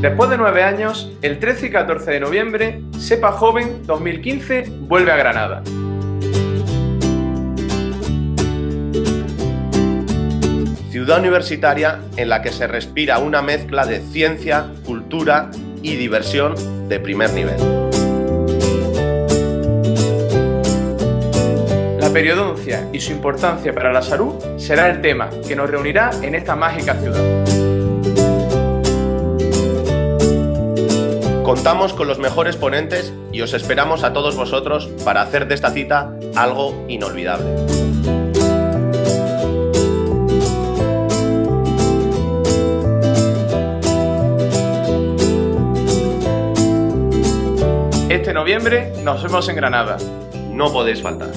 Después de nueve años, el 13 y 14 de noviembre, Sepa Joven 2015 vuelve a Granada. Ciudad universitaria en la que se respira una mezcla de ciencia, cultura y diversión de primer nivel. La periodoncia y su importancia para la salud será el tema que nos reunirá en esta mágica ciudad. Contamos con los mejores ponentes y os esperamos a todos vosotros para hacer de esta cita algo inolvidable. Este noviembre nos vemos en Granada. No podéis faltar.